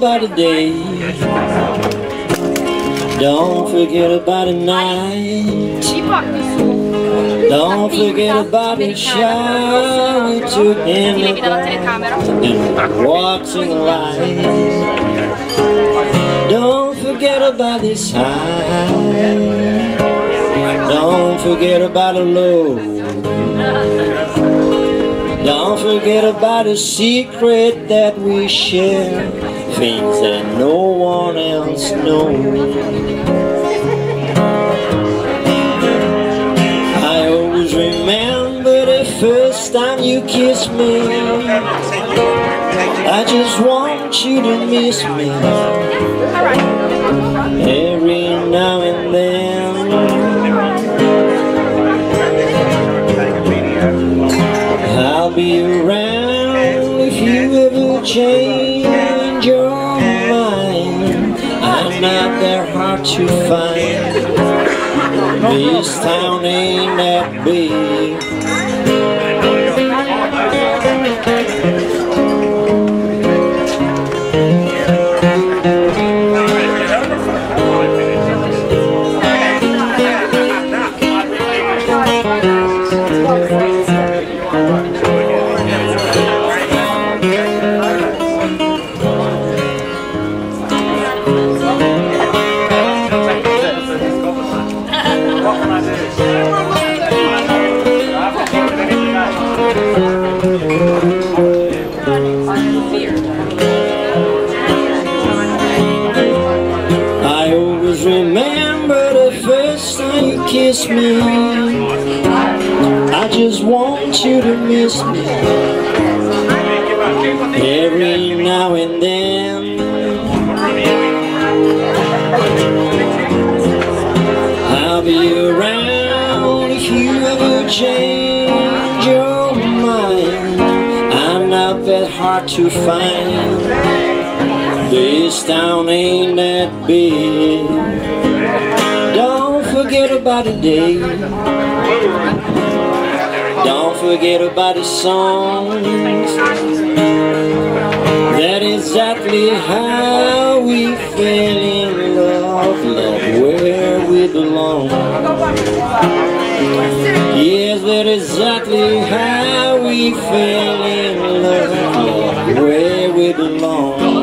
about the day. Don't forget about the night. Don't forget about the shower we took in the dark and watching light. Don't forget about this high. Don't forget about the low. Don't forget about the secret that we share. Things that no one else knows. I always remember the first time you kissed me. I just want you to miss me. Every now and then. Be around if you ever change your mind. I'm not that hard to find. This town ain't that big. Kissed me. I just want you to miss me. Every now and then. I'll be around if you ever change your mind. I'm not that hard to find. This town ain't that big. Forget about the day. Don't forget about the songs. That is exactly how we fell in love, love where we belong. Yes, that is exactly how we fell in love, love where we belong.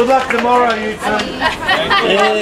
Good luck tomorrow, you two.